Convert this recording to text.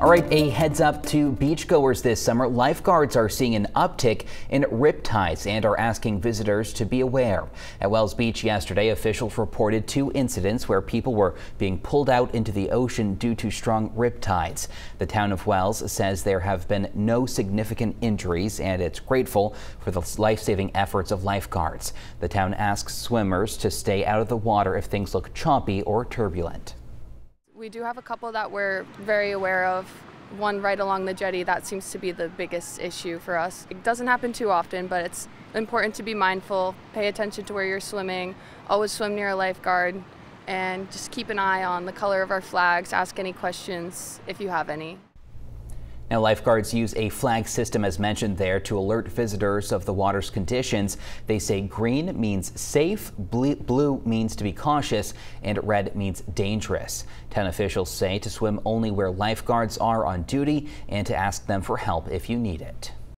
All right, a heads up to beachgoers this summer. Lifeguards are seeing an uptick in rip tides and are asking visitors to be aware. At Wells Beach yesterday, officials reported two incidents where people were being pulled out into the ocean due to strong rip tides. The town of Wells says there have been no significant injuries and it's grateful for the life-saving efforts of lifeguards. The town asks swimmers to stay out of the water if things look choppy or turbulent. We do have a couple that we're very aware of. One right along the jetty, that seems to be the biggest issue for us. It doesn't happen too often, but it's important to be mindful, pay attention to where you're swimming, always swim near a lifeguard, and just keep an eye on the color of our flags, ask any questions if you have any. Now, lifeguards use a flag system, as mentioned there, to alert visitors of the water's conditions. They say green means safe, blue means to be cautious, and red means dangerous. Town officials say to swim only where lifeguards are on duty and to ask them for help if you need it.